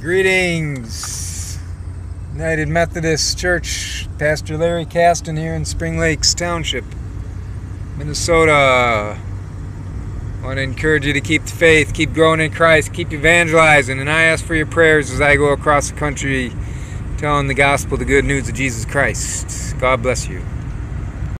Greetings, United Methodist Church, Pastor Larry Caston here in Spring Lakes Township, Minnesota. I want to encourage you to keep the faith, keep growing in Christ, keep evangelizing, and I ask for your prayers as I go across the country telling the gospel, the good news of Jesus Christ. God bless you.